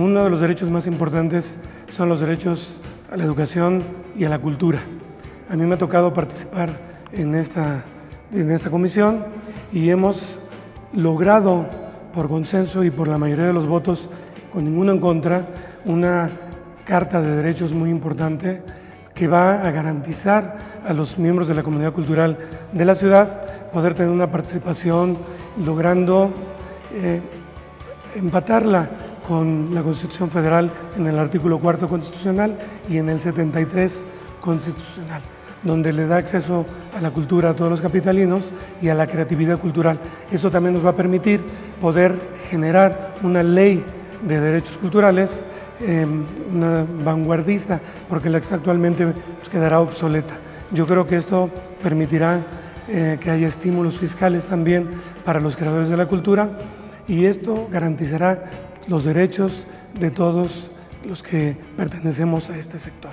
uno de los derechos más importantes son los derechos a la educación y a la cultura. A mí me ha tocado participar en esta, en esta comisión y hemos logrado por consenso y por la mayoría de los votos, con ninguno en contra, una carta de derechos muy importante que va a garantizar a los miembros de la comunidad cultural de la ciudad poder tener una participación logrando eh, empatarla con la Constitución Federal en el artículo cuarto constitucional y en el 73 constitucional, donde le da acceso a la cultura a todos los capitalinos y a la creatividad cultural. Eso también nos va a permitir poder generar una ley de derechos culturales em, una vanguardista, porque la que está actualmente pues, quedará obsoleta. Yo creo que esto permitirá eh, que haya estímulos fiscales también para los creadores de la cultura y esto garantizará los derechos de todos los que pertenecemos a este sector.